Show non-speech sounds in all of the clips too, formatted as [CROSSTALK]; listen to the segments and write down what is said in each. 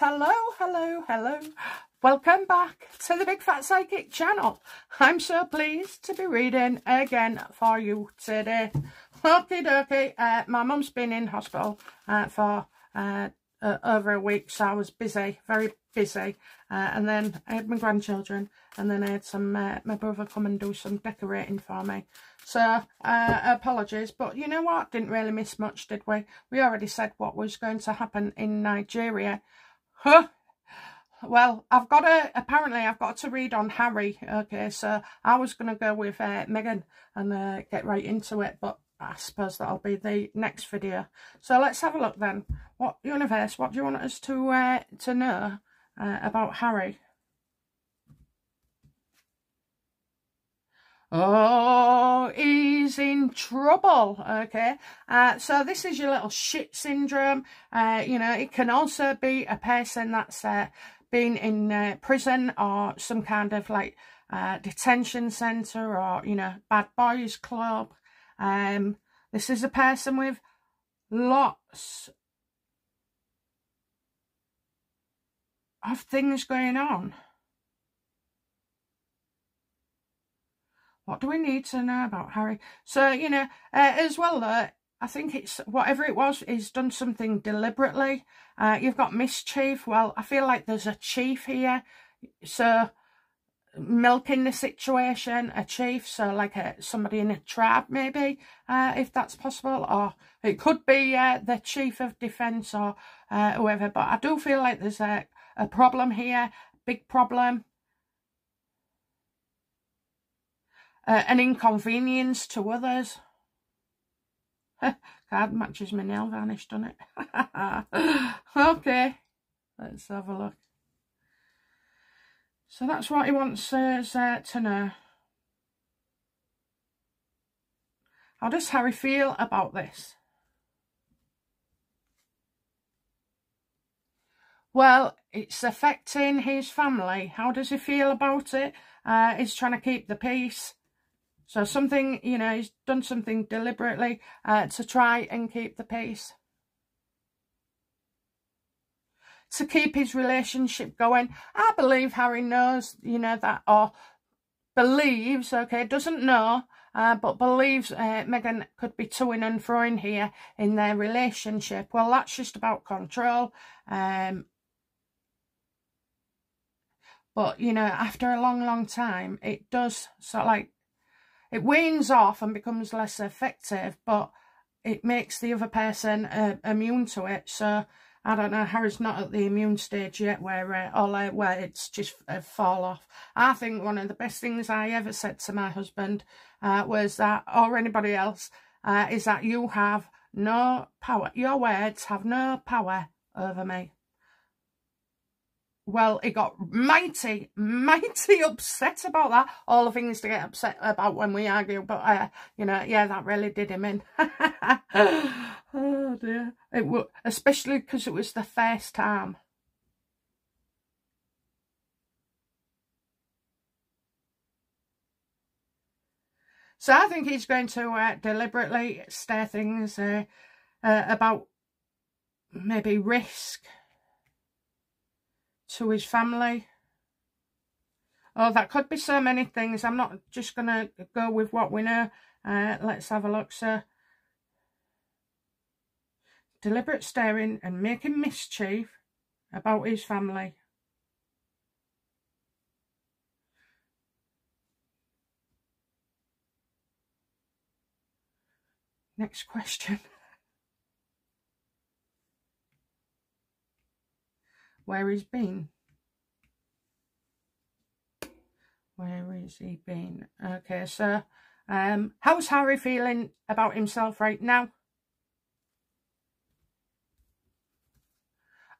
Hello, hello, hello. Welcome back to the Big Fat Psychic channel. I'm so pleased to be reading again for you today. Okay, dokie, uh, my mum's been in hospital uh, for uh, over a week, so I was busy, very busy. Uh, and then I had my grandchildren, and then I had some uh, my brother come and do some decorating for me. So, uh, apologies, but you know what? Didn't really miss much, did we? We already said what was going to happen in Nigeria. Huh? Well, I've got to, apparently I've got to read on Harry. Okay, so I was going to go with uh, Meghan and uh, get right into it, but I suppose that'll be the next video. So let's have a look then. What universe, what do you want us to uh, to know uh, about Harry? Oh, he's in trouble, okay? Uh, so this is your little shit syndrome. Uh, you know, it can also be a person that's uh, been in uh, prison or some kind of like uh, detention centre or, you know, bad boys club. Um, this is a person with lots of things going on. What do we need to know about Harry? So, you know, uh, as well, uh, I think it's whatever it was, he's done something deliberately. Uh, you've got mischief. Well, I feel like there's a chief here. So, milking the situation, a chief, so like a, somebody in a tribe maybe, uh, if that's possible, or it could be uh, the chief of defence or uh, whoever, but I do feel like there's a, a problem here, big problem, uh, an inconvenience to others. [LAUGHS] Card matches my nail varnish, doesn't it? [LAUGHS] okay, let's have a look. So that's what he wants us uh, to know. How does Harry feel about this? Well, it's affecting his family. How does he feel about it? Uh, he's trying to keep the peace. So something, you know, he's done something deliberately uh, to try and keep the peace. to keep his relationship going. I believe Harry knows, you know, that, or believes, okay, doesn't know, uh, but believes uh, Meghan could be toing and throwing here in their relationship. Well, that's just about control. Um, but, you know, after a long, long time, it does sort of like, it wanes off and becomes less effective, but it makes the other person uh, immune to it. So, I don't know, Harry's not at the immune stage yet where uh, all uh, where it's just uh, fall off. I think one of the best things I ever said to my husband uh, was that, or anybody else, uh, is that you have no power. Your words have no power over me. Well, he got mighty, mighty [LAUGHS] upset about that. All the things to get upset about when we argue. But, uh, you know, yeah, that really did him in. [LAUGHS] oh, dear. It w especially because it was the first time. So I think he's going to uh, deliberately stir things uh, uh, about maybe risk to his family. Oh, that could be so many things. I'm not just going to go with what we know. Uh, let's have a look, sir. Deliberate staring and making mischief about his family. Next question. [LAUGHS] where he's been. Where is he been? Okay, so um, how's Harry feeling about himself right now?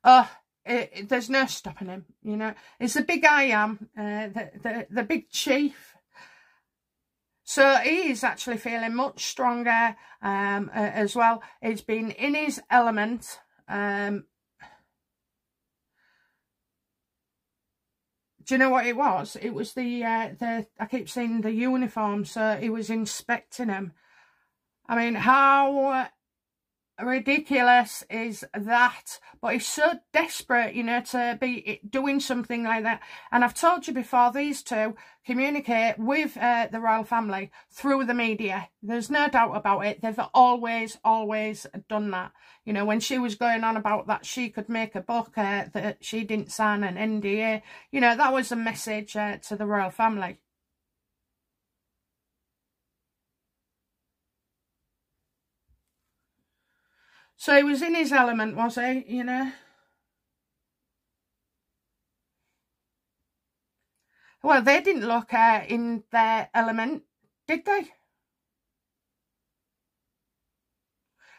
Oh, it, it, there's no stopping him, you know. It's the big I am, uh, the, the, the big chief. So he is actually feeling much stronger um, uh, as well. He's been in his element um, do you know what it was? It was the, uh, the I keep seeing the uniform, so he was inspecting them. I mean, how ridiculous is that? But he's so desperate, you know, to be doing something like that. And I've told you before, these two communicate with uh, the royal family through the media. There's no doubt about it. They've always, always done that. You know, when she was going on about that she could make a book, uh, that she didn't sign an NDA, you know, that was a message uh, to the royal family. So he was in his element, was he? You know? Well, they didn't look uh, in their element, did they?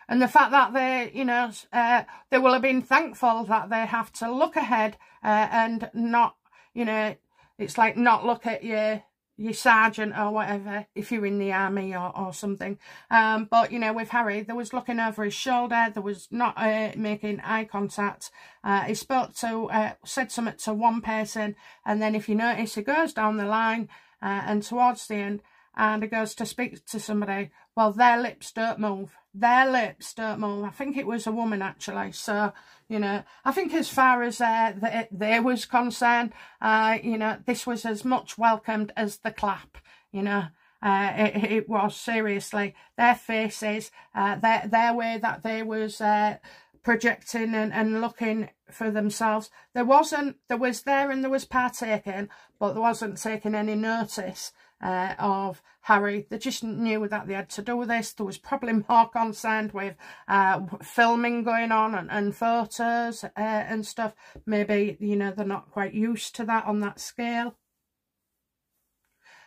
And the fact that they, you know, uh, they will have been thankful that they have to look ahead uh, and not, you know, it's like not look at your your sergeant or whatever if you're in the army or, or something. Um, but you know with harry there was looking over his shoulder there was not uh, making eye contact. Uh, he spoke to uh, said something to one person and then if you notice he goes down the line uh, and towards the end and he goes to speak to somebody well their lips don't move their lips don't move i think it was a woman actually so you know, I think as far as uh, the, they was concerned, uh, you know, this was as much welcomed as the clap, you know. Uh, it, it was seriously their faces, uh, their their way that they was uh, projecting and, and looking for themselves. There wasn't, there was there and there was partaking, but there wasn't taking any notice uh, of Harry. They just knew that they had to do this. There was probably more concerned with uh, filming going on and, and photos uh, and stuff. Maybe, you know, they're not quite used to that on that scale.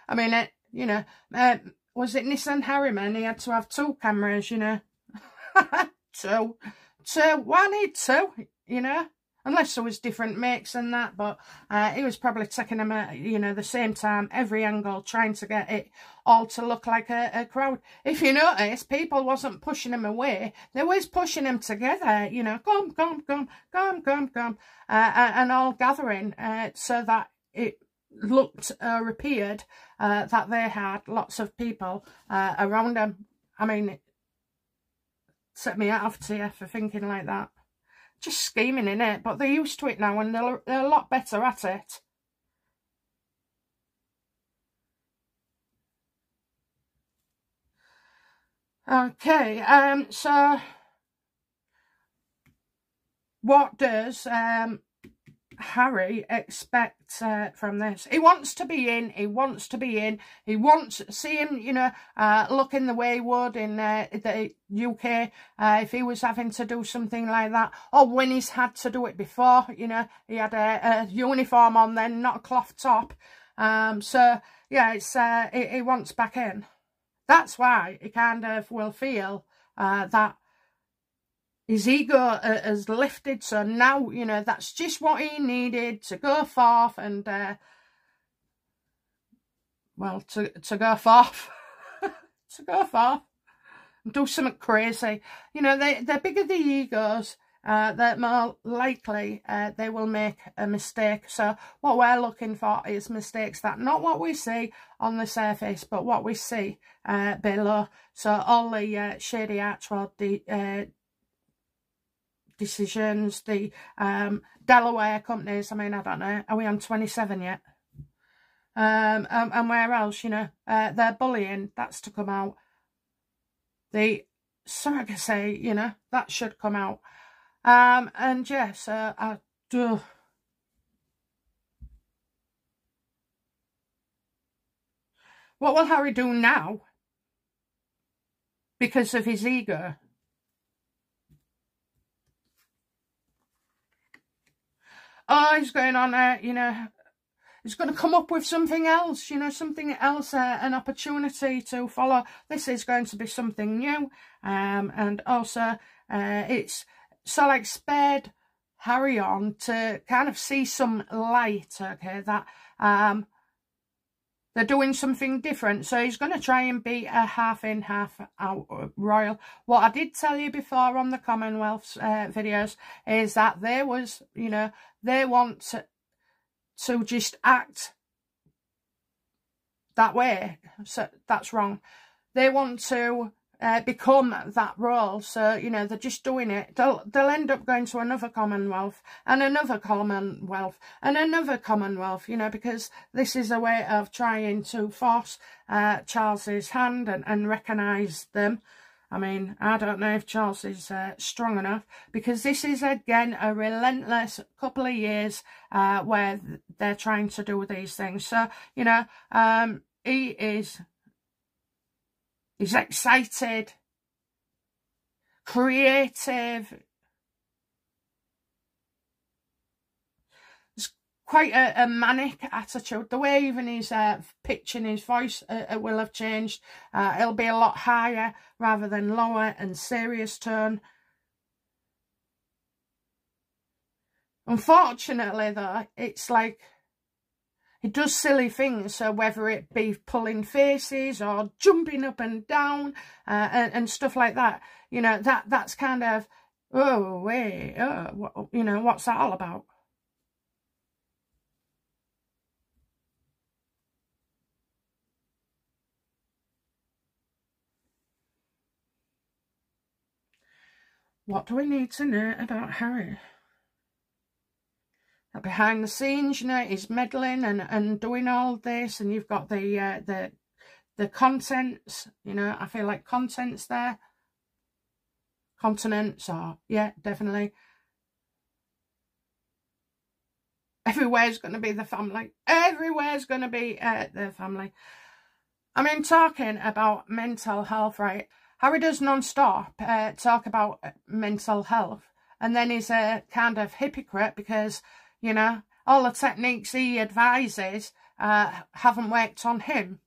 I mean, it, you know, uh, was it Misan Harriman? He had to have two cameras, you know. [LAUGHS] two. Two. Need two, you know? Unless there was different makes and that but uh, he was probably taking them at you know the same time every angle trying to get it all to look like a, a crowd. If you notice people wasn't pushing him away. They was pushing him together you know come come come come come come uh, and all gathering uh, so that it looked or appeared uh, that they had lots of people uh, around them i mean it set me out of tear for thinking like that just scheming in it, but they're used to it now and they're, they're a lot better at it. Okay, um, so what does um Harry expect uh, from this? He wants to be in. He wants to be in. He wants see him, you know, uh, looking the way he would in uh, the UK uh, if he was having to do something like that, or when he's had to do it before. You know, he had a, a uniform on then, not a cloth top. Um, so yeah, it's uh, he, he wants back in. That's why he kind of will feel uh, that his ego uh, has lifted so now you know that's just what he needed to go forth and uh, well to to go forth [LAUGHS] to go forth and do something crazy you know they the bigger the egos uh, the more likely uh, they will make a mistake. So what we're looking for is mistakes that not what we see on the surface, but what we see uh, below. So all the uh, shady Archewell the uh, decisions, the um, Delaware companies. I mean, I don't know. Are we on 27 yet? Um, um, and where else, you know, uh, they're bullying. That's to come out. The surrogacy, you know, that should come out. Um, and yes, I do. What will Harry do now? Because of his ego. Oh, he's going on, uh, you know, he's going to come up with something else, you know, something else, uh, an opportunity to follow. This is going to be something new. Um, and also, uh, it's so like spared Harry on to kind of see some light, okay, that, um, they're doing something different. So he's going to try and be a half in, half out royal. What I did tell you before on the Commonwealth uh, videos is that there was, you know, they want to, to just act that way. So that's wrong. They want to uh, become that role. So, you know, they're just doing it. They'll, they'll end up going to another Commonwealth and another Commonwealth and another Commonwealth, you know, because this is a way of trying to force uh, Charles's hand and, and recognise them. I mean, I don't know if Charles is uh, strong enough because this is, again, a relentless couple of years uh, where they're trying to do these things. So, you know, um, he is He's excited, creative. It's quite a, a manic attitude. The way even his uh, pitching his voice uh, will have changed. Uh, it'll be a lot higher rather than lower and serious tone. Unfortunately, though, it's like he does silly things, so whether it be pulling faces or jumping up and down uh, and, and, stuff like that, you know, that that's kind of, oh, wait, oh, what, you know, what's that all about? What do we need to know about Harry? behind the scenes, you know, he's meddling and, and doing all this, and you've got the uh, the the contents, you know, I feel like contents there. Continents are, yeah, definitely. Everywhere's going to be the family. Everywhere's going to be uh, the family. I mean, talking about mental health, right? Harry does non-stop uh, talk about uh, mental health. And then he's a kind of hypocrite because you know, all the techniques he advises uh, haven't worked on him.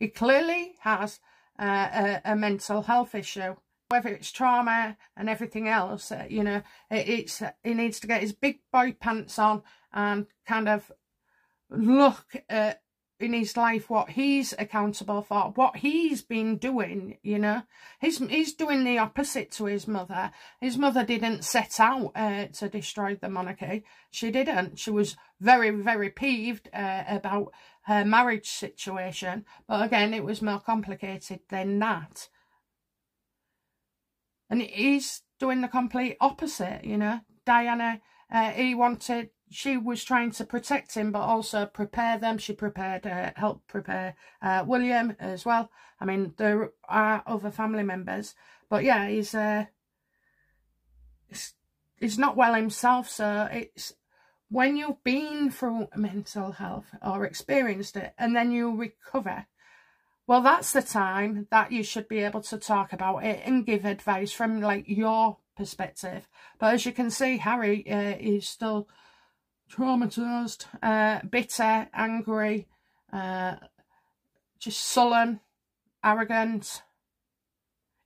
He clearly has uh, a, a, mental health issue. Whether it's trauma and everything else, uh, you know, it, it's he needs to get his big boy pants on and kind of look at in his life what he's accountable for, what he's been doing, you know. He's, he's doing the opposite to his mother. His mother didn't set out uh, to destroy the monarchy. She didn't. She was very, very peeved uh, about her marriage situation. But again, it was more complicated than that. And he's doing the complete opposite, you know. Diana, uh, he wanted she was trying to protect him but also prepare them. She prepared uh, help prepare uh, william as well. I mean there are other family members but yeah he's uh he's, he's not well himself. So it's when you've been through mental health or experienced it and then you recover well that's the time that you should be able to talk about it and give advice from like your perspective. But as you can see harry uh, is still traumatized, uh, bitter, angry, uh, just sullen, arrogant,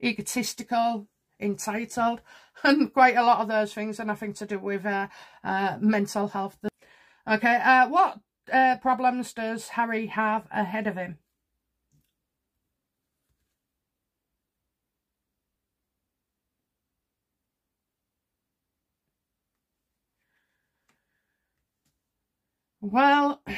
egotistical, entitled, [LAUGHS] and quite a lot of those things are nothing to do with uh, uh, mental health. Okay, uh, what uh, problems does Harry have ahead of him? Well, [SIGHS]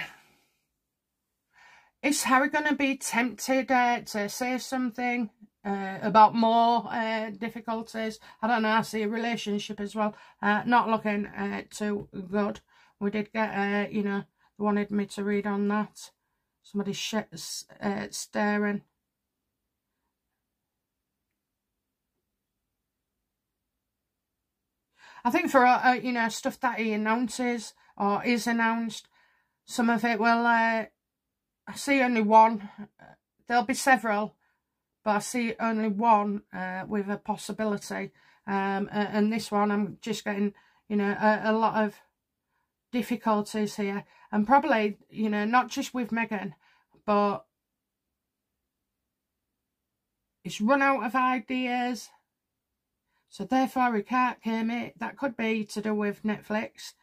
is Harry going to be tempted uh, to say something uh, about more uh, difficulties? I don't know, I see a relationship as well. Uh, not looking uh, too good. We did get, uh, you know, wanted me to read on that. Somebody staring. I think for, you know, stuff that he announces or is announced, some of it will, uh, I see only one. There'll be several, but I see only one uh, with a possibility. Um, and this one, I'm just getting, you know, a, a lot of difficulties here. And probably, you know, not just with Meghan, but it's run out of ideas. So therefore we can't claim it. That could be to do with Netflix.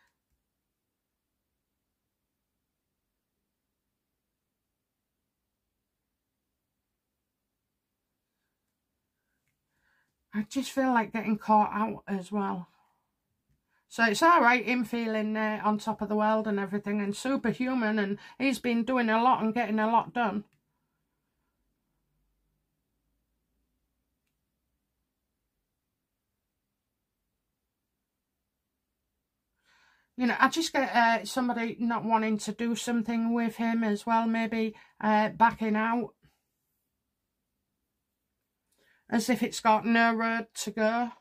I just feel like getting caught out as well. So it's all right him feeling uh, on top of the world and everything and superhuman and he's been doing a lot and getting a lot done. you know, I just get uh, somebody not wanting to do something with him as well, maybe uh, backing out as if it's got no road to go.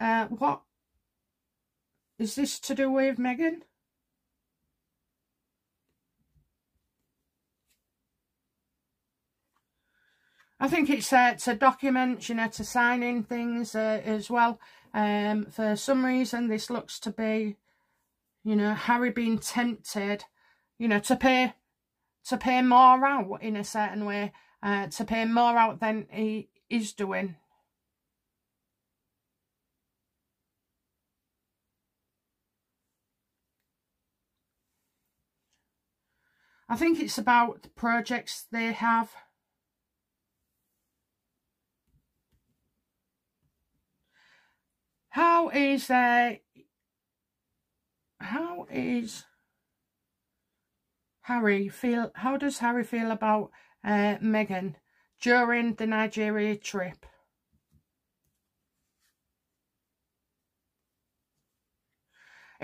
Uh, what is this to do with Meghan? I think it's uh, to document, you know, to sign in things uh, as well. Um, for some reason, this looks to be, you know, Harry being tempted, you know, to pay to pay more out in a certain way, uh, to pay more out than he is doing. I think it's about the projects they have. How is uh, how is Harry feel? How does Harry feel about uh, during the Nigeria trip?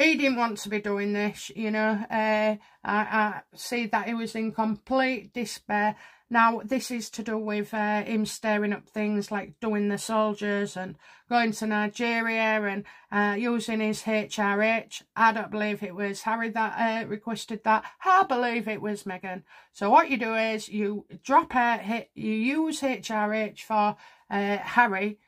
he didn't want to be doing this, you know. Uh, I, I see that he was in complete despair. Now, this is to do with uh, him stirring up things like doing the soldiers and going to Nigeria and uh, using his HRH. I don't believe it was Harry that uh, requested that. I believe it was Meghan. So what you do is you drop a, you use HRH for uh, Harry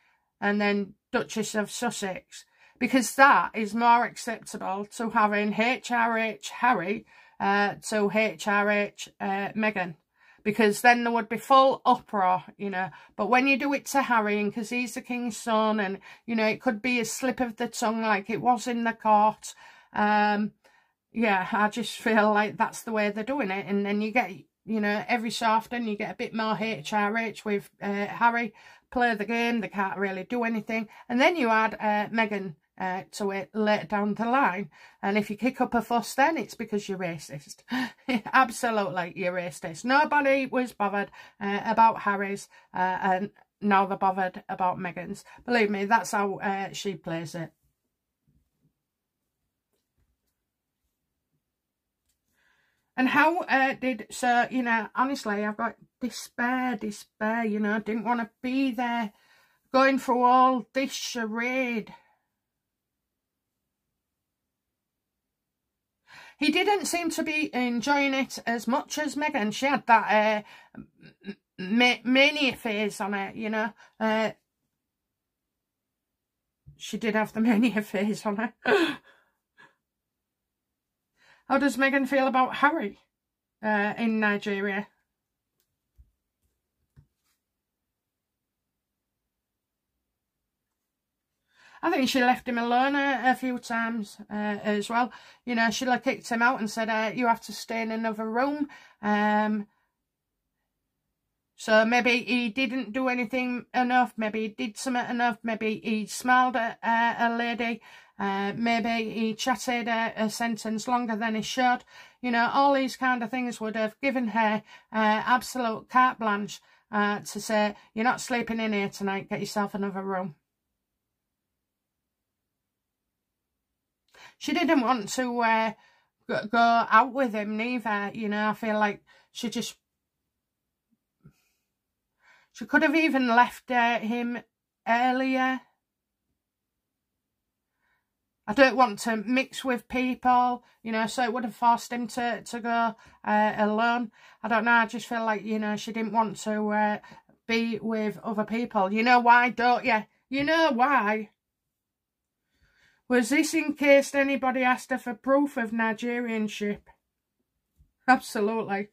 and then Duchess of Sussex because that is more acceptable to having HRH Harry uh, to HRH uh, Meghan because then there would be full uproar, you know. But when you do it to Harry, and because he's the king's son, and, you know, it could be a slip of the tongue like it was in the court. Um, yeah, I just feel like that's the way they're doing it. And then you get, you know, every so often you get a bit more HRH with uh, Harry, play the game, they can't really do anything. And then you add uh, Meghan uh, to it later down the line. And if you kick up a fuss then, it's because you're racist. [LAUGHS] Absolutely, you're racist. Nobody was bothered uh, about Harry's uh, and now they're bothered about Meghan's. Believe me, that's how uh, she plays it. And how uh, did, so, you know, honestly, I've got despair, despair, you know, didn't want to be there going through all this charade. He didn't seem to be enjoying it as much as Meghan. She had that uh, ma mania phase on it, you know. Uh, she did have the mania [LAUGHS] phase on her. How does Meghan feel about Harry uh, in Nigeria? I think she left him alone a, a few times uh, as well. You know, she like kicked him out and said, uh, you have to stay in another room. Um, so maybe he didn't do anything enough. Maybe he did something enough. Maybe he smiled at uh, a lady. Uh, maybe he chatted a, a, sentence longer than he should. You know, all these kind of things would have given her uh, absolute carte blanche uh, to say, you're not sleeping in here tonight, get yourself another room. She didn't want to uh, go out with him neither. You know, I feel like she just... She could have even left uh, him earlier. I don't want to mix with people, you know, so it would have forced him to, to go uh, alone. I don't know, I just feel like, you know, she didn't want to uh, be with other people. You know why, don't you? You know why? Was this in case anybody asked her for proof of Nigerianship? Absolutely.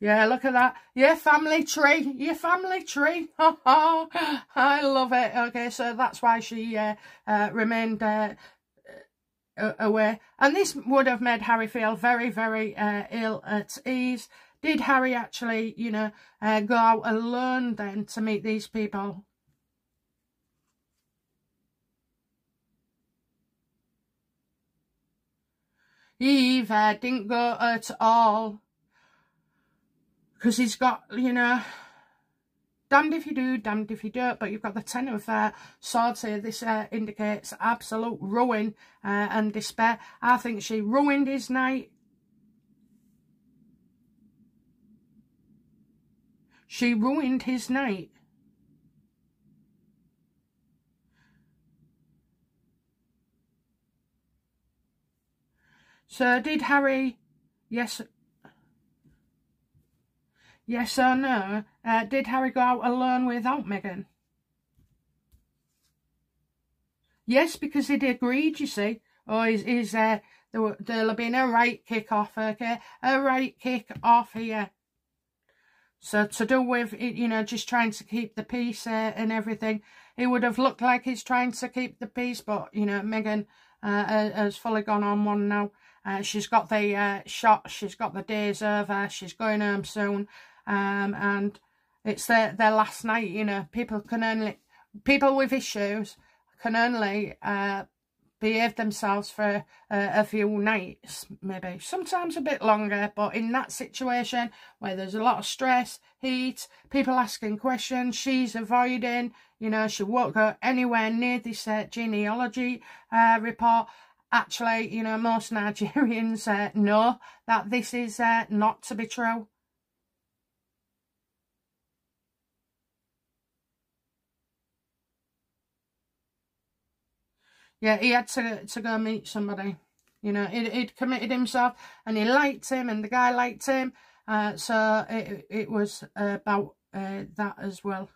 Yeah, look at that. Your family tree. Your family tree. Oh, [LAUGHS] I love it. Okay, so that's why she uh, uh, remained uh, away. And this would have made Harry feel very, very uh, ill at ease. Did Harry actually, you know, uh, go out alone then to meet these people? Uh, didn't go at all. Because he's got, you know, damned if you do, damned if you don't. But you've got the Ten of uh, Swords here. This uh, indicates absolute ruin uh, and despair. I think she ruined his night. She ruined his night. So did Harry, yes, yes or no, uh, did Harry go out alone without Meghan? Yes, because he'd agreed, you see. Oh, is is uh, there, there'll have been a right kick off, okay? A right kick off here. So to do with, it, you know, just trying to keep the peace uh, and everything, it would have looked like he's trying to keep the peace, but, you know, Meghan uh, has fully gone on one now. Uh, she's got the uh, shot, she's got the days over, she's going home soon. Um, and it's their, their last night, you know, people can only, people with issues can only uh, behave themselves for a, few nights, maybe. Sometimes a bit longer, but in that situation where there's a lot of stress, heat, people asking questions, she's avoiding, you know, she won't go anywhere near this uh, genealogy uh, report actually, you know, most Nigerians uh, know that this is uh, not to be true. Yeah, he had to, to go meet somebody. You know, he'd, he'd committed himself and he liked him and the guy liked him. Uh, so it, it was about uh, that as well.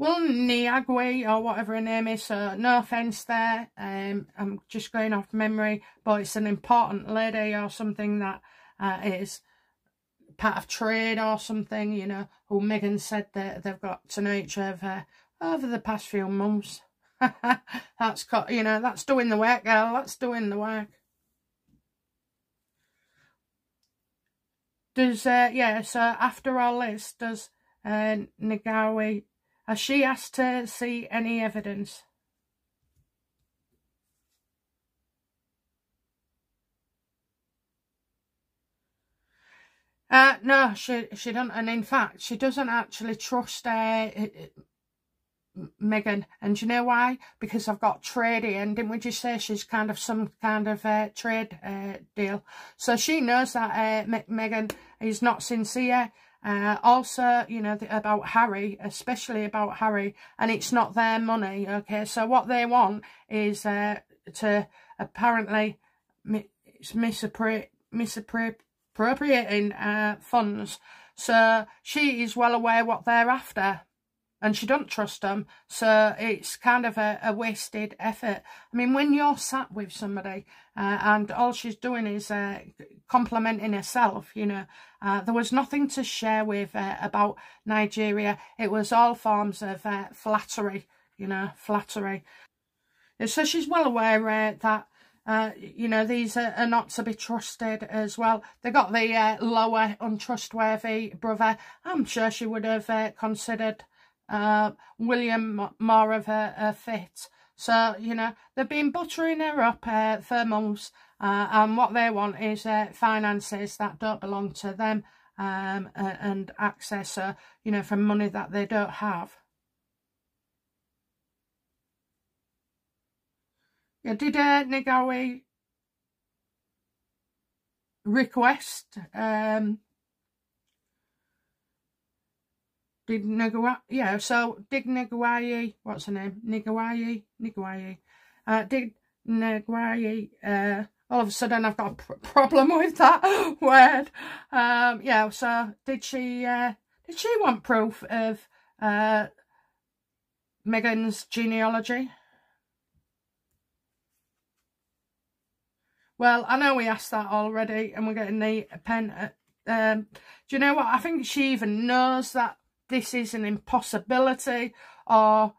Well, Niagwe or whatever her name is, so no offence there. Um, I'm just going off memory, but it's an important lady or something that uh, is part of trade or something, you know, who Meghan said that they've got to know each other over the past few months. [LAUGHS] that's, got, you know, that's doing the work, girl. That's doing the work. Does, uh, yeah, so after all this, does uh, Negawi has she asked to see any evidence? Uh, no, she she doesn't, and in fact, she doesn't actually trust uh, Meghan. And you know why? Because I've got trading, and didn't we just say she's kind of some kind of uh, trade uh, deal? So she knows that uh, Meghan is not sincere. Uh, also, you know, about Harry, especially about Harry, and it's not their money, okay? So what they want is uh, to apparently misappropriate, misappropriating uh, funds. So she is well aware what they're after and she don't trust them. So it's kind of a, a wasted effort. I mean, when you're sat with somebody uh, and all she's doing is uh, complimenting herself, you know, uh, there was nothing to share with uh, about Nigeria. It was all forms of uh, flattery, you know, flattery. So she's well aware uh, that uh, you know, these are, are, not to be trusted as well. They got the uh, lower, untrustworthy brother. I'm sure she would have uh, considered uh, William more of a, fit. So, you know, they've been buttering her up uh, for months uh, and what they want is uh, finances that don't belong to them um, and access, uh, you know, from money that they don't have. Yeah, did uh, Negawi request um, Did Nagawa, yeah, so Dig Nagawayi, what's her name? Nagawayi, Nagawayi. Uh, Dig Nagawayi, uh, all of a sudden I've got a pr problem [LAUGHS] with that word. Um, yeah, so did she, uh, did she want proof of, uh, Meghan's genealogy? Well, I know we asked that already and we're getting the pen. Uh, um, do you know what? I think she even knows that this is an impossibility or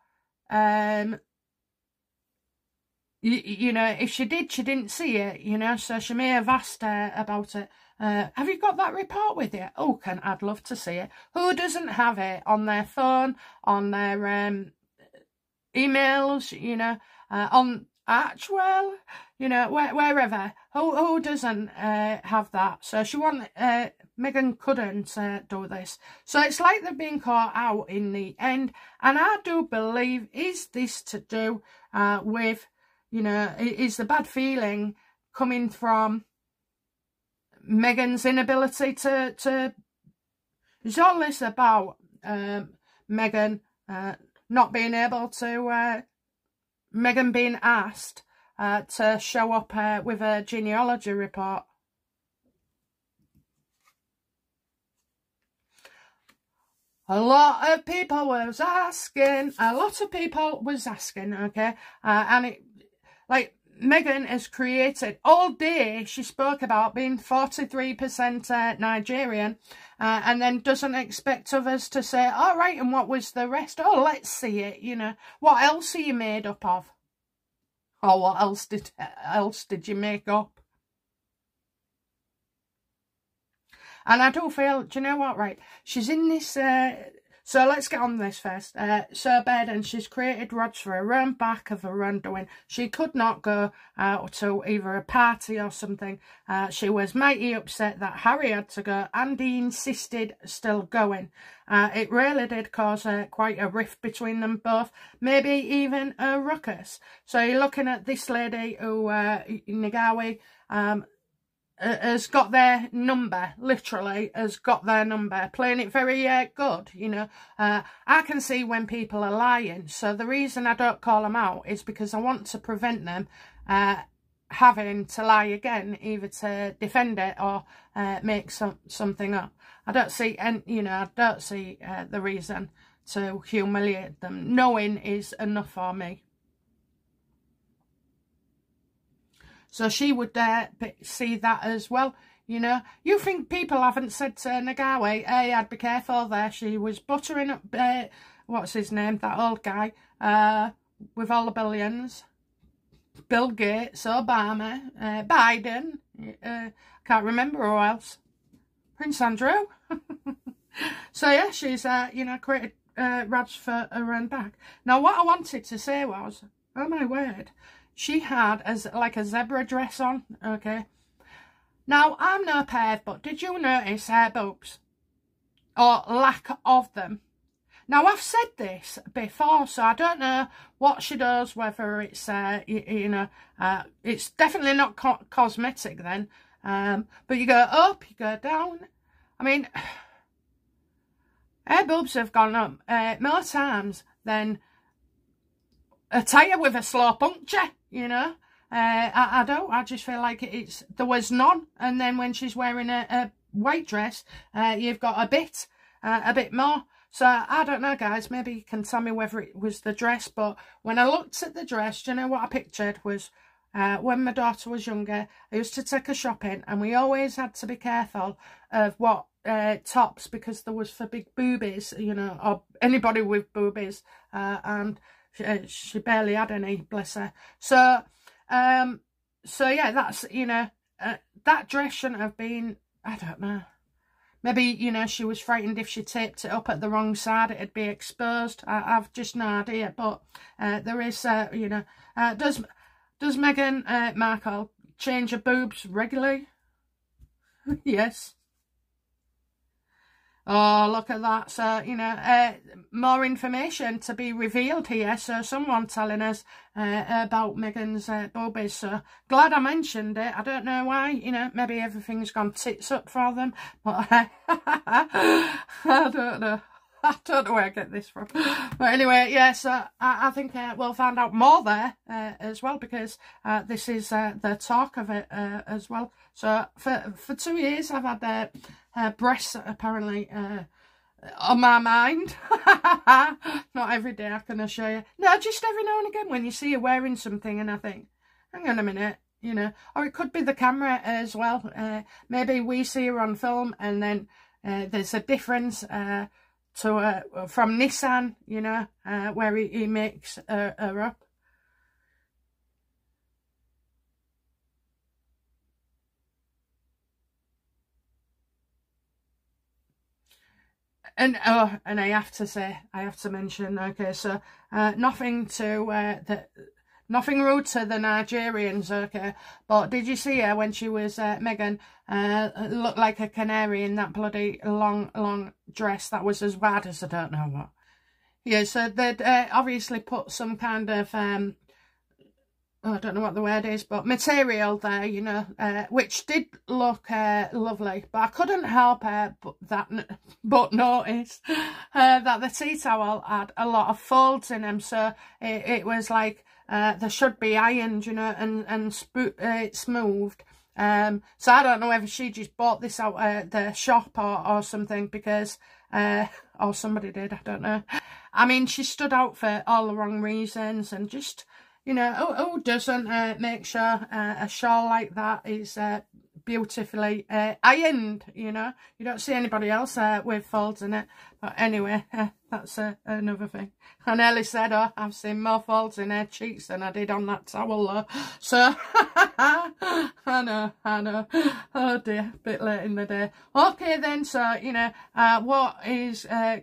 um you, you know if she did she didn't see it you know so she may have asked her about it. Uh, have you got that report with you? Oh can i'd love to see it. Who doesn't have it on their phone on their um emails you know uh, on Arch, well, you know, where, wherever. Who, who doesn't uh, have that? So she won, uh, Meghan couldn't uh, do this. So it's like they've been caught out in the end. And I do believe, is this to do uh, with, you know, is the bad feeling coming from Meghan's inability to, to, it's all this about um, Meghan uh, not being able to uh, Meghan being asked uh, to show up uh, with a genealogy report. A lot of people was asking, a lot of people was asking, okay, uh, and it, like, Meghan has created, all day she spoke about being 43% uh, Nigerian uh, and then doesn't expect others to say, all right, and what was the rest? Oh, let's see it, you know. What else are you made up of? Or what else did, else did you make up? And I do feel, do you know what, right? She's in this uh, so let's get on this first. Uh, Sir Bed and she's created rods for her own back of her own doing. She could not go uh, to either a party or something. Uh, she was mighty upset that Harry had to go and he insisted still going. Uh, it really did cause uh, quite a rift between them both, maybe even a ruckus. So you're looking at this lady who, uh, Negawi, um, has got their number, literally, has got their number, playing it very uh, good, you know. Uh, I can see when people are lying, so the reason I don't call them out is because I want to prevent them uh, having to lie again, either to defend it or uh, make some something up. I don't see, and you know, I don't see uh, the reason to humiliate them. Knowing is enough for me. So she would uh, see that as well. You know, you think people haven't said to Negawi, hey, I'd be careful there. She was buttering up, uh, what's his name, that old guy, uh, with all the billions. Bill Gates, Obama, uh, Biden, uh, can't remember who else. Prince Andrew. [LAUGHS] so yeah, she's, uh, you know, created uh, for her own back. Now what I wanted to say was, oh my word, she had as like a zebra dress on, okay? Now, I'm no perv, but did you notice her boobs? Or lack of them? Now, I've said this before, so I don't know what she does, whether it's, uh, you, you know, uh, it's definitely not co cosmetic then. Um, but you go up, you go down. I mean, [SIGHS] her boobs have gone up uh, more times than a tyre with a slow puncture you know. Uh, I, I, don't, I just feel like it's, there was none. And then when she's wearing a, a white dress, uh, you've got a bit, uh, a bit more. So I don't know, guys. Maybe you can tell me whether it was the dress. But when I looked at the dress, you know what I pictured was uh, when my daughter was younger, I used to take her shopping and we always had to be careful of what uh, tops because there was for big boobies, you know, or anybody with boobies. Uh, and she, uh, she barely had any, bless her. So, um, so yeah, that's, you know, uh, that dress shouldn't have been, I don't know. Maybe, you know, she was frightened if she taped it up at the wrong side, it'd be exposed. I, have just no idea. But uh, there is, uh, you know, uh, does does Meghan uh, Markle change her boobs regularly? [LAUGHS] yes. Oh, look at that. So, you know, uh, more information to be revealed here. So, someone telling us uh, about Meghan's uh, boobies. So, glad I mentioned it. I don't know why. You know, maybe everything's gone tits up for them. But [LAUGHS] I don't know. [LAUGHS] I don't know where I get this from. But anyway, yes, yeah, so I, I, think uh, we'll find out more there uh, as well because uh, this is uh, the talk of it uh, as well. So for for two years I've had uh, breasts apparently on my mind. [LAUGHS] Not every day I can assure you. No, just every now and again when you see her wearing something and I think, hang on a minute, you know. Or it could be the camera as well. maybe we see her on film and then there's a difference to uh, from Misan, you know, uh, where he, he makes uh, her up. And oh, and I have to say, I have to mention, okay, so uh, nothing to uh, the Nothing rude to the Nigerians, okay? But did you see her when she was, uh, Meghan, uh, looked like a canary in that bloody long, long dress that was as bad as I don't know what. Yeah, so they'd uh, obviously put some kind of, um, I don't know what the word is, but material there, you know, uh, which did look uh, lovely. But I couldn't help uh, but that, [LAUGHS] but notice uh, that the tea towel had a lot of folds in them. So it, it was like uh, there should be ironed, you know, and, and uh, smoothed. Um, so I don't know whether she just bought this out at the shop or, or something because, uh, or somebody did, I don't know. I mean, she stood out for all the wrong reasons and just, you know, who, who doesn't uh, make sure uh, a shawl like that is uh, beautifully uh, ironed, you know. You don't see anybody else uh, with folds in it. But anyway, [LAUGHS] uh, that's uh, another thing. And Ellie said, oh, I've seen more folds in her cheeks than I did on that towel, though. [LAUGHS] So, [LAUGHS] I know, I know. Oh, dear, bit late in the day. Okay, then, so, you know, uh, what is... Uh,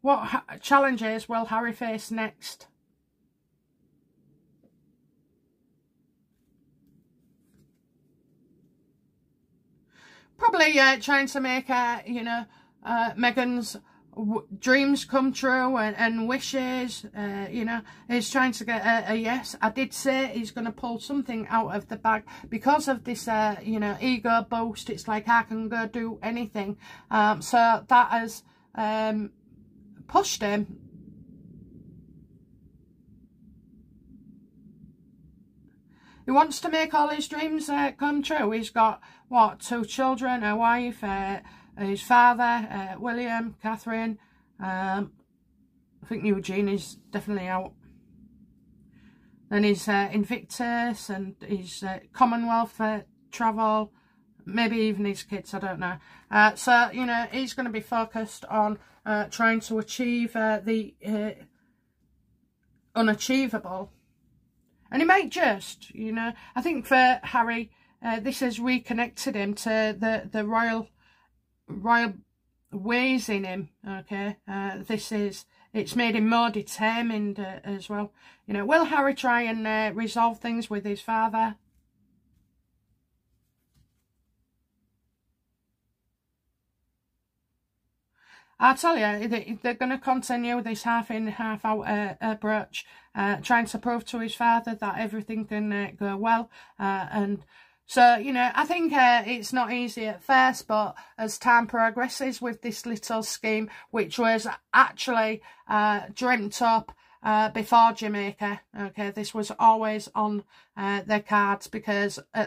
what challenges will Harry face next? Probably uh, trying to make, uh, you know, uh, Meghan's dreams come true and, and wishes, uh, you know, he's trying to get a, a, yes. I did say he's going to pull something out of the bag because of this, uh, you know, ego boast It's like I can go do anything. Um, so that has um, pushed him He wants to make all his dreams uh, come true. He's got, what, two children, a wife, uh, his father, uh, William, Catherine. Um, I think Eugenie is definitely out. Then his uh, Invictus and his uh, Commonwealth travel. Maybe even his kids, I don't know. Uh, so, you know, he's going to be focused on uh, trying to achieve the unachievable and he might just, you know, I think for Harry, uh, this has reconnected him to the, the royal, royal ways in him, okay? Uh, this is, it's made him more determined uh, as well. You know, will Harry try and uh, resolve things with his father? I tell you, they're going to continue this half in, half out uh, approach, uh, trying to prove to his father that everything can uh, go well. Uh, and so, you know, I think uh, it's not easy at first, but as time progresses with this little scheme, which was actually uh, dreamt up uh, before Jamaica, okay, this was always on uh, their cards because uh,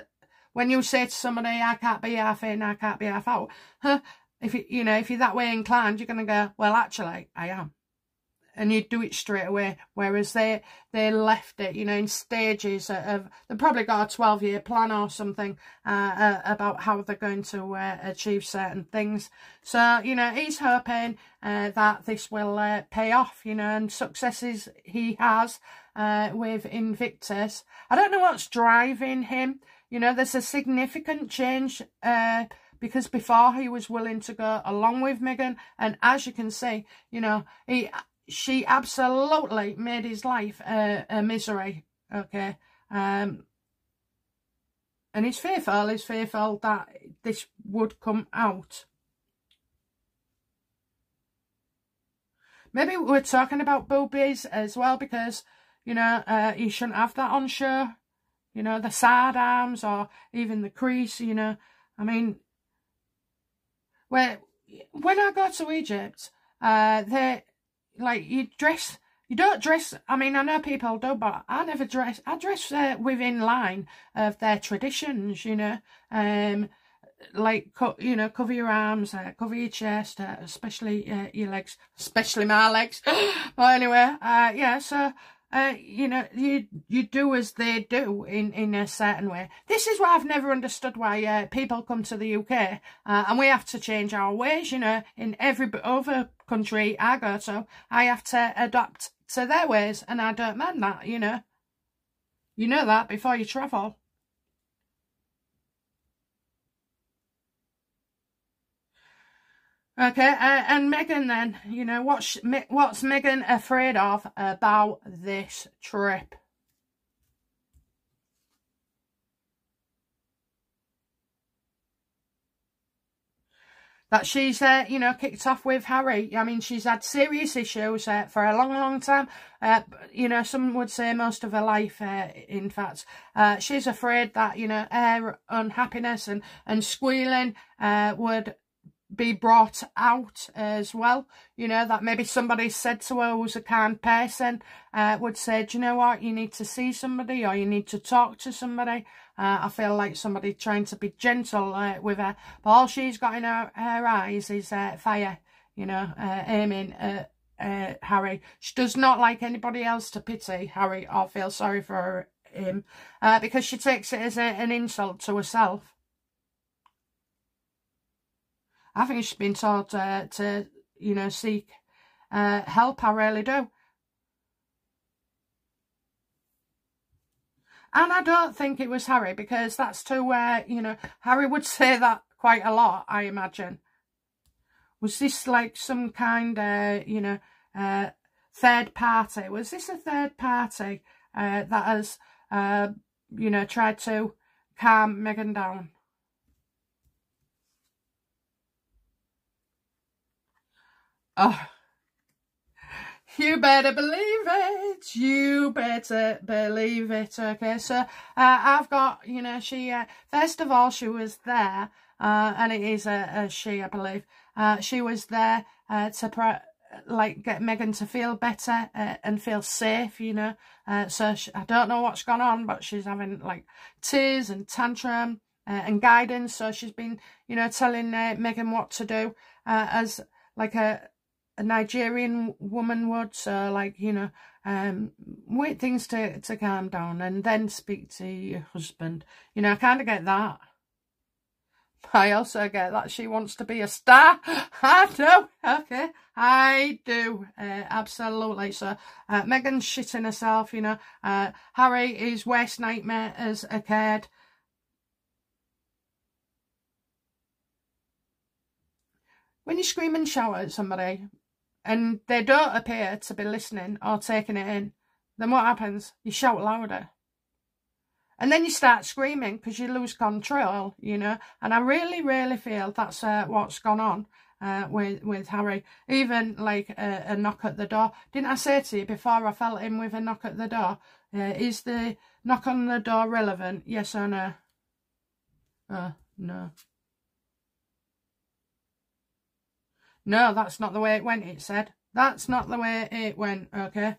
when you say to somebody, I can't be half in, I can't be half out, huh, if you, you know, if you're that way inclined, you're going to go, well, actually, I am. And you do it straight away. Whereas they they left it, you know, in stages of, they probably got a 12 year plan or something uh, uh, about how they're going to uh, achieve certain things. So, you know, he's hoping uh, that this will uh, pay off, you know, and successes he has uh, with Invictus. I don't know what's driving him. You know, there's a significant change because before he was willing to go along with Meghan and as you can see you know he she absolutely made his life a, a misery okay? Um and he's fearful he's fearful that this would come out. Maybe we're talking about boobies as well because you know uh you shouldn't have that on show. You know the side arms or even the crease you know. I mean where when I go to Egypt, uh, they like you dress. You don't dress. I mean, I know people do, but I never dress. I dress uh, within line of their traditions. You know, um, like you know, cover your arms, uh, cover your chest, uh, especially uh, your legs, especially my legs. [GASPS] but anyway, uh, yeah. So uh, you know, you you do as they do in, in a certain way. This is why I've never understood why uh, people come to the UK uh, and we have to change our ways, you know, in every other country I go to, I have to adapt to their ways and I don't mind that, you know. You know that before you travel. Okay, uh, and Meghan then, you know, what's, what's Meghan afraid of about this trip? that she's, uh, you know, kicked off with Harry. I mean, she's had serious issues uh, for a long, long time. Uh, you know, some would say most of her life, uh, in fact. Uh, she's afraid that, you know, her unhappiness and, and squealing uh, would be brought out as well. You know, that maybe somebody said to her who's a kind person, uh, would say, do you know what, you need to see somebody or you need to talk to somebody. Uh, I feel like somebody trying to be gentle uh, with her. But all she's got in her, her eyes is uh, fire, you know, uh, aiming at uh, Harry. She does not like anybody else to pity Harry or feel sorry for him because she takes it as a, an insult to herself. I think she's been taught uh, to, you know, seek uh, help. I really do. And I don't think it was Harry because that's too, uh, you know, Harry would [LAUGHS] say that quite a lot, I imagine. Was this like some kind of, you know, uh, third party? Was this a third party uh, that has, uh, you know, tried to calm Meghan down? Oh, you better believe it. You better believe it. Okay, so uh, I've got, you know, she, uh, first of all, she was there, uh, and it is a, a she, I believe. Uh, she was there uh, to, like, get Meghan to feel better uh, and feel safe, you know. So she, I don't know what's gone on, but she's having, like, tears and tantrum and guidance. So she's been, you know, telling Meghan what to do as, like, a a Nigerian woman would. So, like, you know, um, wait things to, to calm down and then speak to your husband. You know, I kind of get that. [LAUGHS] I also get that she wants to be a star. [LAUGHS] I do. Okay. I do. Uh, absolutely. So, uh, Meghan's shitting herself, you know. Uh, Harry is worst nightmare as a kid. When you scream and shout at somebody, and they don't appear to be listening or taking it in, then what happens? You shout louder. And then you start screaming because you lose control, you know. And I really, really feel that's uh, what's gone on uh, with with Harry. Even like a, a, knock at the door. Didn't I say to you before I felt him with a knock at the door? Uh, is the knock on the door relevant? Yes or no? Uh, no. No, that's not the way it went, it said. That's not the way it went, okay?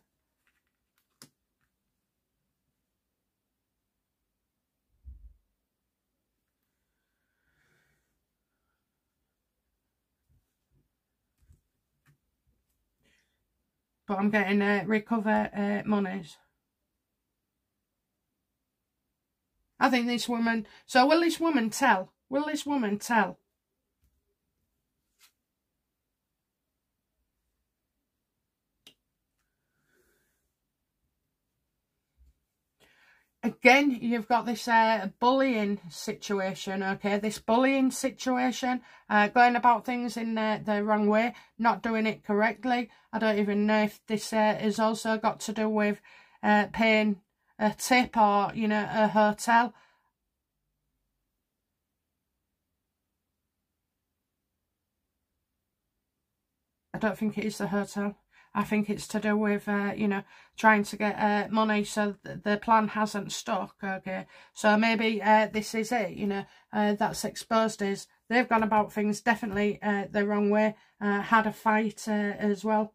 But I'm getting uh, recover uh, monies. I think this woman... So will this woman tell? Will this woman tell again, you've got this uh, bullying situation, okay? This bullying situation, uh, going about things in the, the wrong way, not doing it correctly. I don't even know if this uh, has also got to do with uh, paying a tip or, you know, a hotel. I don't think it is the hotel. I think it's to do with, uh, you know, trying to get uh, money so th the plan hasn't stuck, okay? So maybe uh, this is it, you know, uh, that's exposed is they've gone about things definitely uh, the wrong way, uh, had a fight as well.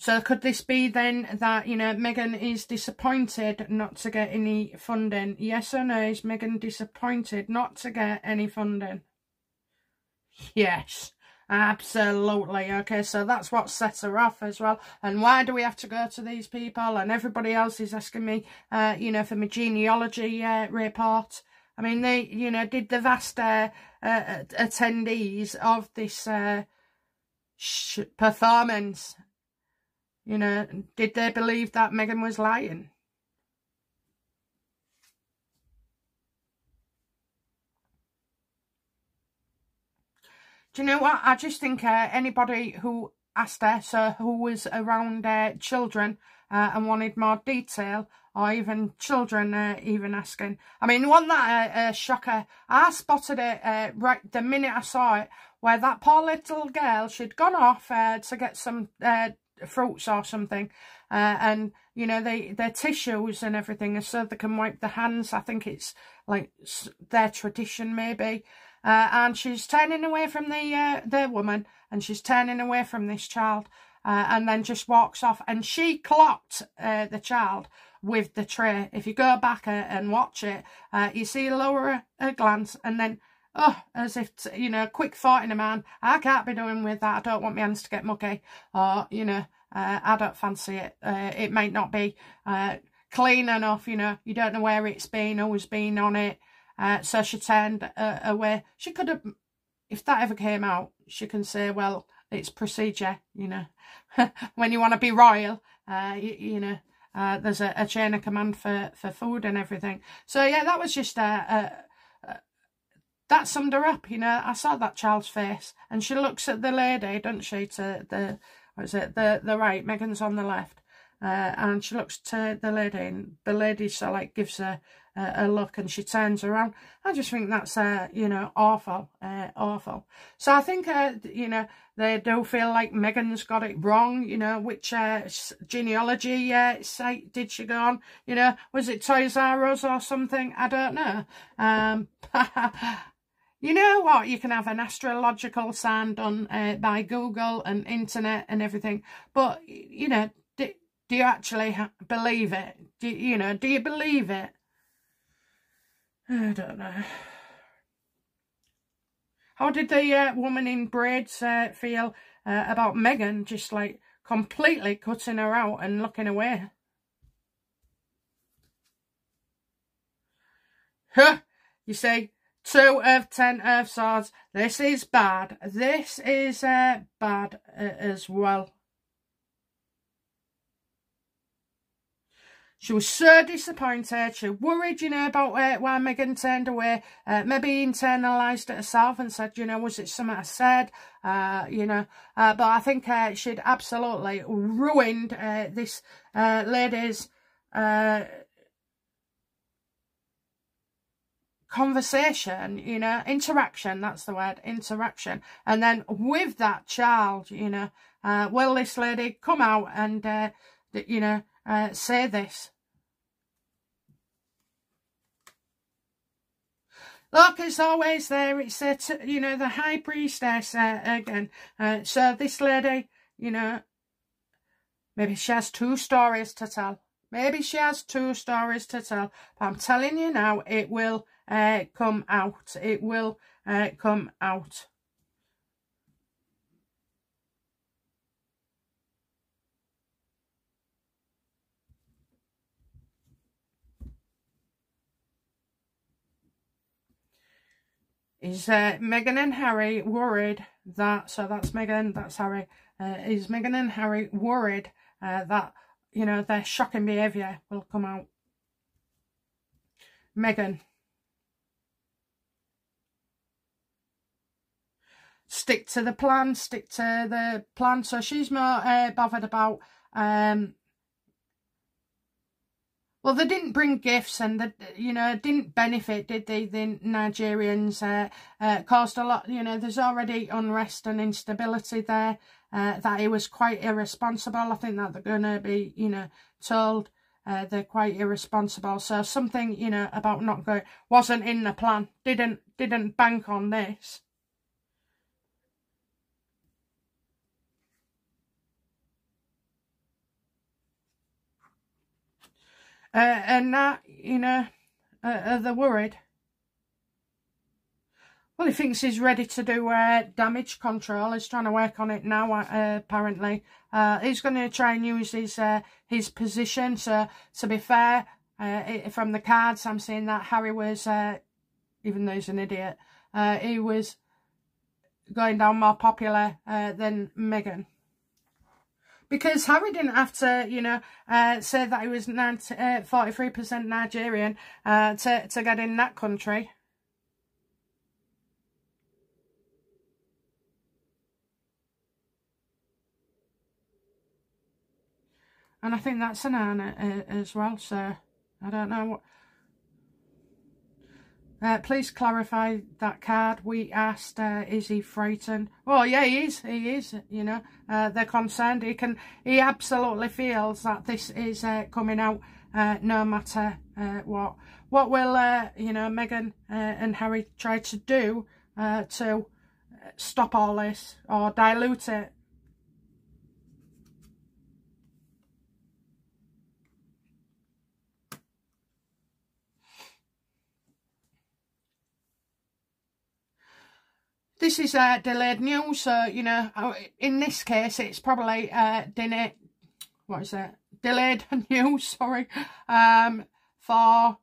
So could this be then that, you know, Meghan is disappointed not to get any funding? Yes or no, is Meghan disappointed not to get any funding? Yes, absolutely. Okay, so that's what sets her off as well. And why do we have to go to these people? And everybody else is asking me, uh, you know, for my genealogy uh, report. I mean, they, you know, did the vast uh, uh, attendees of this uh, performance, you know, did they believe that Meghan was lying? You know what? I just think uh, anybody who asked so who was around uh, children uh, and wanted more detail, or even children uh, even asking. I mean, wasn't that a, a shocker? I spotted it uh, right the minute I saw it, where that poor little girl, she'd gone off uh, to get some uh, fruits or something, uh, and you know they their tissues and everything, so they can wipe their hands. I think it's like their tradition maybe. Uh, and she's turning away from the uh, the woman, and she's turning away from this child, uh, and then just walks off. And she clocked uh, the child with the tray. If you go back uh, and watch it, uh, you see lower a glance, and then oh, as if, you know, quick thought in a man, I can't be doing with that, I don't want my hands to get mucky, or, you know, I don't fancy it, it might not be clean enough, you know, you don't know where it's been, who's been on it, uh, so she turned uh, away. She could have, if that ever came out, she can say, well, it's procedure, you know, [LAUGHS] when you want to be royal, uh, you, you know, uh, there's a, a, chain of command for, for food and everything. So yeah, that was just a, a that summed her up, you know. I saw that child's face, and she looks at the lady, doesn't she? To the what is it? The the right. Meghan's on the left, uh, and she looks to the lady, and the lady so like gives her a look, and she turns around. I just think that's uh, you know awful, uh, awful. So I think uh, you know they do feel like Meghan's got it wrong. You know which uh, genealogy uh, site did she go on? You know was it Toys R Us or something? I don't know. Um, [LAUGHS] You know what? You can have an astrological sign done uh, by Google and internet and everything. But, you know, do, do you actually believe it? Do you know, do you believe it? I don't know. How did the uh, woman in braids uh, feel uh, about Meghan just like completely cutting her out and looking away? Huh, you see, Two of ten of swords. This is bad. This is uh, bad uh, as well. She was so disappointed. She worried, you know, about uh, why Meghan turned away. Uh, maybe internalised it herself and said, you know, was it something I said? Uh, you know, uh, but I think uh, she'd absolutely ruined uh, this lady's conversation, you know, interaction, that's the word, interaction. And then with that child, you know, will this lady come out and, you know, uh, say this? Look, it's always there. It's, uh, you know, the high priestess uh, again. Uh, so this lady, you know, maybe she has two stories to tell. Maybe she has two stories to tell. But I'm telling you now, it will uh, come out. It will uh, come out. Is uh, Meghan and Harry worried that, so that's Meghan, that's Harry, uh, is Meghan and Harry worried uh, that, you know, their shocking behaviour will come out? Meghan, stick to the plan, stick to the plan. So she's more uh, bothered about, um, well, they didn't bring gifts and, you know, didn't benefit, did they? The Nigerians uh, uh, caused a lot, you know, there's already unrest and instability there. Uh, that it was quite irresponsible. I think that they're going to be, you know, told uh, they're quite irresponsible. So something, you know, about not going, wasn't in the plan. Didn't, didn't bank on this. Uh, and that, you know, uh, they're worried. Well, he thinks he's ready to do uh, damage control. He's trying to work on it now, uh, apparently. Uh, he's going to try and use his uh, his position. So, to be fair, uh, from the cards, I'm seeing that Harry was, uh, even though he's an idiot, he was going down more popular than Meghan because Harry didn't have to, you know, uh, say that he was 43% uh, Nigerian uh, to, to get in that country. And I think that's an Anna uh, as well, so I don't know what... Uh, please clarify that card. We asked, uh, is he frightened? Well, yeah, he is. He is, you know. Uh, they're concerned. He can, he absolutely feels that this is uh, coming out uh, no matter uh, what. What will, you know, Meghan and Harry try to do to stop all this or dilute it? This is uh, delayed news. So, you know, in this case, it's probably uh, delayed, what is it? Delayed [LAUGHS] news, sorry, um, for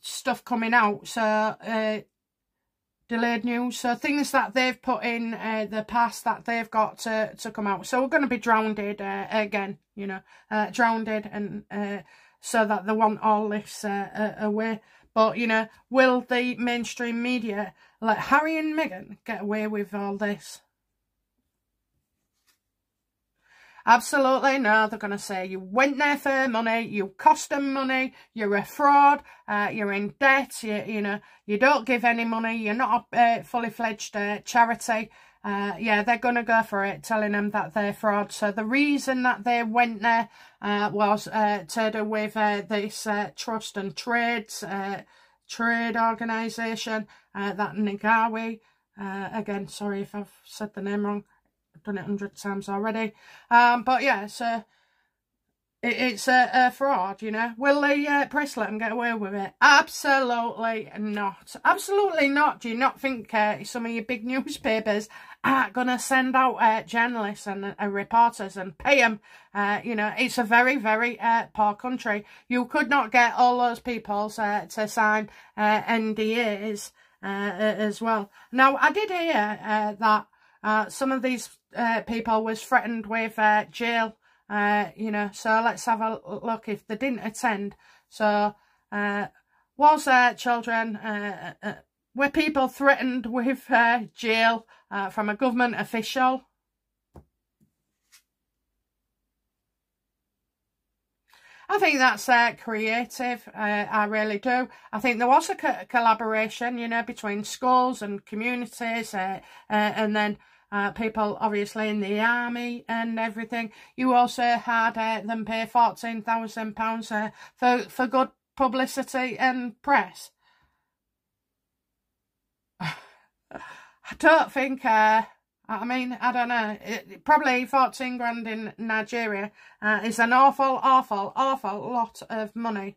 stuff coming out. So, uh, delayed news. So, things that they've put in uh, the past that they've got to, to come out. So, we're going to be drowned uh, again, you know, uh, drowned and uh, so that they want all this uh, away. But, you know, will the mainstream media let Harry and Meghan get away with all this? Absolutely no. They're going to say you went there for money, you cost them money, you're a fraud, uh, you're in debt, you, you know, you don't give any money, you're not a uh, fully fledged uh, charity. Uh, yeah, they're going to go for it, telling them that they're fraud. So the reason that they went there uh, was uh, to do with this trust and trades trade organisation, uh, that Ngozi. Uh, again, sorry if I've said the name wrong. I've done it hundred times already. Um, but yeah, so it, it's a, a, fraud, you know. Will the uh, press let them get away with it? Absolutely not. Absolutely not. Do you not think uh, some of your big [LAUGHS] newspapers are going to send out uh, journalists and uh, reporters and pay them? Uh, you know, it's a very, very uh, poor country. You could not get all those people to sign uh, NDAs as well. Now, I did hear that some of these people was threatened with jail uh, you know, so let's have a look if they didn't attend. So, uh, was there children, uh, uh, were people threatened with uh, jail uh, from a government official? I think that's uh, creative. Uh, I really do. I think there was a co collaboration, you know, between schools and communities, uh, and then uh, people obviously in the army and everything. You also had uh, them pay £14,000 uh, for, for good publicity and press. [SIGHS] I don't think, uh, I mean, I don't know, it, probably 14 grand in Nigeria uh, is an awful, awful, awful lot of money.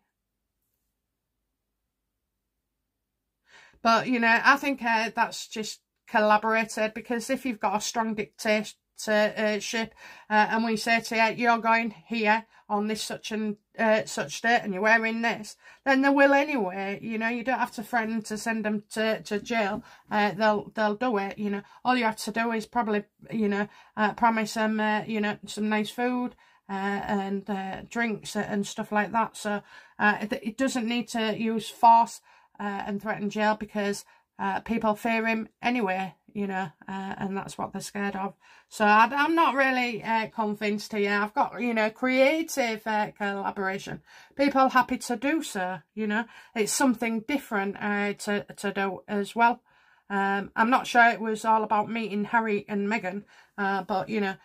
But, you know, I think uh, that's just collaborated because if you've got a strong dictatorship uh, and we say to you, you're going here on this such and uh, such date and you're wearing this, then they will anyway. You know, you don't have to threaten to send them to, to jail. Uh, they'll they'll do it. You know, all you have to do is probably, you know, uh, promise them, uh, you know, some nice food. Uh, and uh, drinks and stuff like that. So uh, it, it, doesn't need to use force uh, and threaten jail because uh, people fear him anyway, you know, uh, and that's what they're scared of. So I, am not really uh, convinced here. I've got, you know, creative uh, collaboration. People happy to do so, you know. It's something different uh, to, to do as well. Um, I'm not sure it was all about meeting Harry and Meghan, uh, but, you know,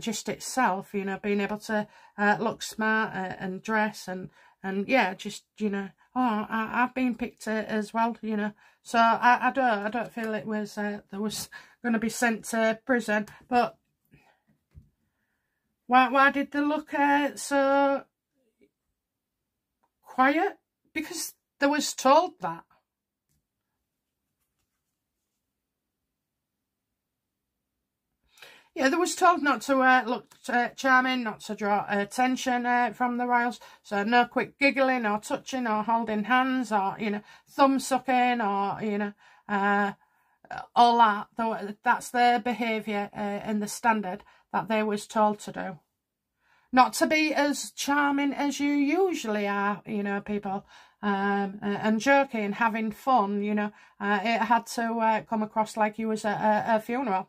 just itself, you know, being able to look smart and dress and, and yeah, just, you know, oh, I, have been picked uh, as well, you know. So I, I don't, I don't feel it was uh, there was going to be sent to prison. But why, why did they look uh, so quiet? Because they was told that. Yeah, they was told not to uh, look uh, charming, not to draw attention uh, from the royals. So no quick giggling or touching or holding hands or, you know, thumb sucking or, you know, uh, all that. That's their behaviour uh, and the standard that they was told to do. Not to be as charming as you usually are, you know, people. Um, and joking, and having fun, you know. Uh, it had to come across like you was at a, a funeral.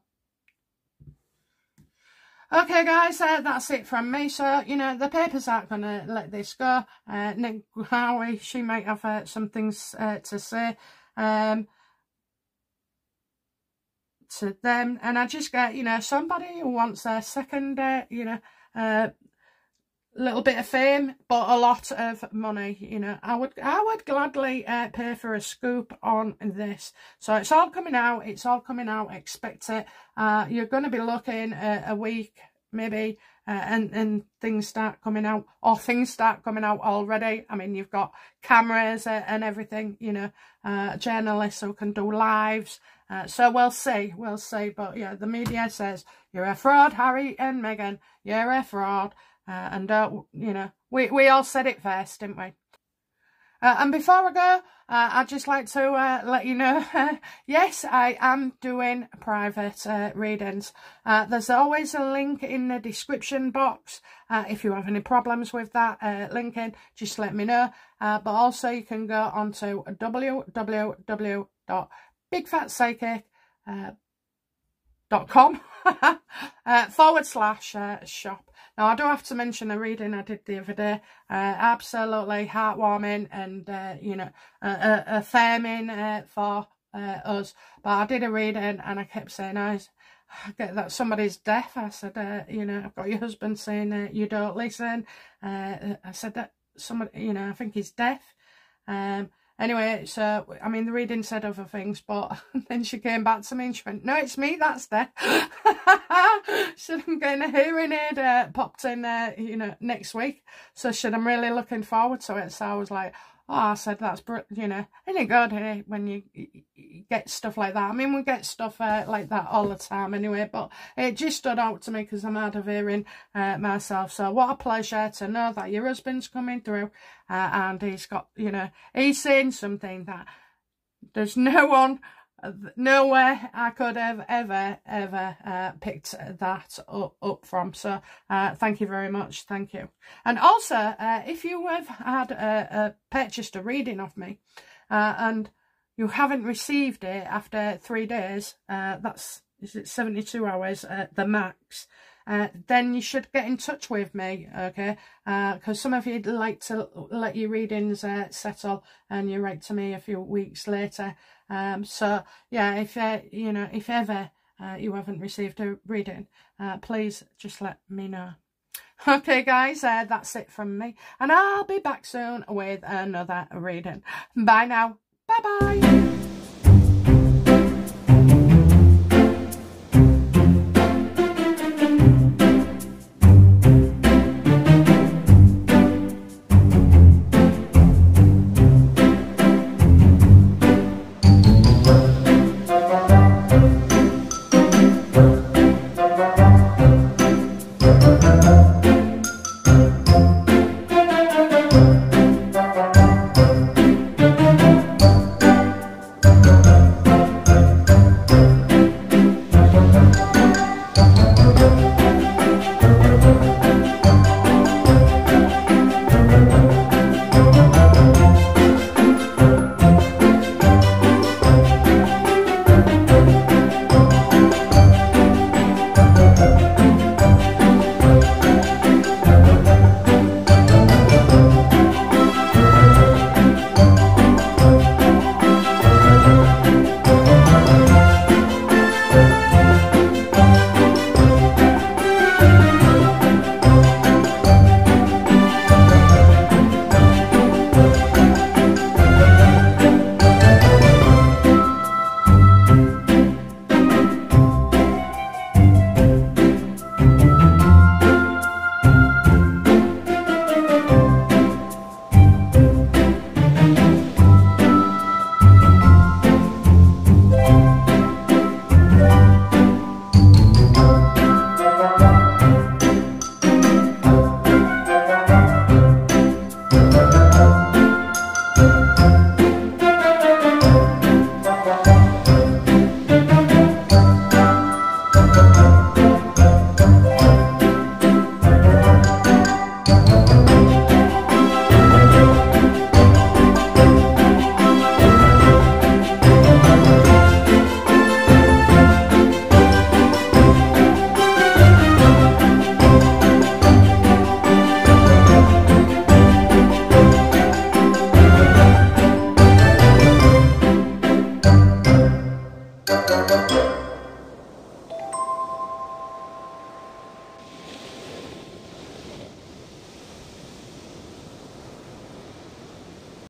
Okay, guys, uh, that's it from me. So, you know, the papers aren't going to let this go. Uh, Nick Howie, she might have uh, some things uh, to say um, to them. And I just get, you know, somebody who wants a second, uh, you know, uh, little bit of fame, but a lot of money. You know, I would I would gladly uh, pay for a scoop on this. So it's all coming out. It's all coming out. Expect it. Uh, you're going to be looking at a week, maybe, uh, and and things start coming out, or things start coming out already. I mean, you've got cameras uh, and everything. You know, uh, journalists who can do lives. Uh, so we'll see, we'll see. But yeah, the media says you're a fraud, Harry and Meghan. You're a fraud. Uh, and, uh, you know, we, we all said it first, didn't we? Uh, and before I go, uh, I'd just like to uh, let you know, [LAUGHS] yes, I am doing private uh, readings. Uh, there's always a link in the description box. If you have any problems with that uh, linking, just let me know. but also you can go onto www.bigfatpsychic.com [LAUGHS] forward slash shop now, I do have to mention a reading I did the other day. Uh, absolutely heartwarming and, uh, you know, affirming uh, for uh, us. But I did a reading and I kept saying, I get that somebody's deaf. I said, uh, you know, I've got your husband saying uh, you don't listen. I said that somebody, you know, I think he's deaf. Um, Anyway, so, I mean, the reading said other things, but [LAUGHS] then she came back to me and she went, no, it's me, that's there. [LAUGHS] said, I'm getting a hearing aid uh, popped in, uh, you know, next week. So she said, I'm really looking forward to it. So I was like, oh, I said, that's, you know, it good eh, when you, get stuff like that? I mean, we get stuff uh, like that all the time anyway, but it just stood out to me because I'm hard of hearing uh, myself. So what a pleasure to know that your husband's coming through uh, and he's got, you know, he's saying something that there's no one nowhere I could have ever, ever uh, picked that up, up from. So uh, thank you very much. Thank you. And also, uh, if you have had purchased a reading of me uh, and you haven't received it after three days, uh, that's is it 72 hours at the max, uh, then you should get in touch with me, okay? Because uh, some of you like to let your readings uh, settle and you write to me a few weeks later. Um, so, yeah, if, uh, you know, if ever uh, you haven't received a reading, uh, please just let me know. Okay, guys, that's it from me. And I'll be back soon with another reading. Bye now. Bye-bye.